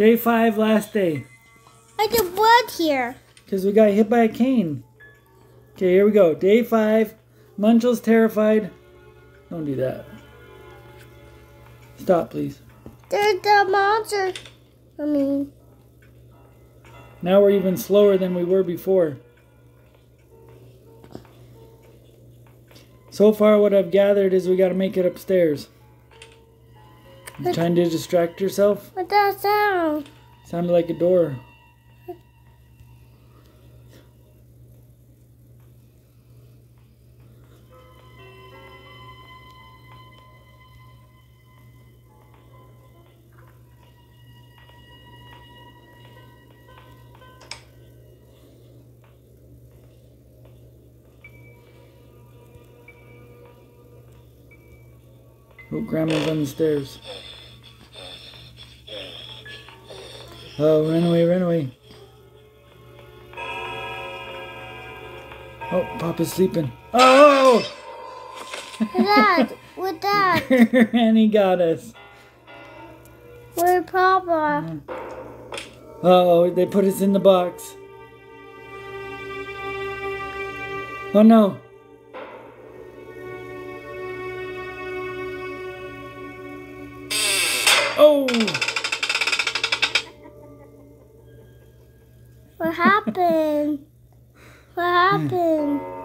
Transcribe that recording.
Day five, last day. I did blood here. Because we got hit by a cane. Okay, here we go. Day five. Munchel's terrified. Don't do that. Stop, please. There's the monster. I mean, Now we're even slower than we were before. So far, what I've gathered is we got to make it upstairs. You trying to distract yourself? what's that sound? Sounded like a door. Oh, Grandma's on the stairs. Oh, run away, run away. Oh, Papa's sleeping. Oh! What's that? What's that? and he got us. Where's Papa? Oh, they put us in the box. Oh no. Oh! What happened? What happened?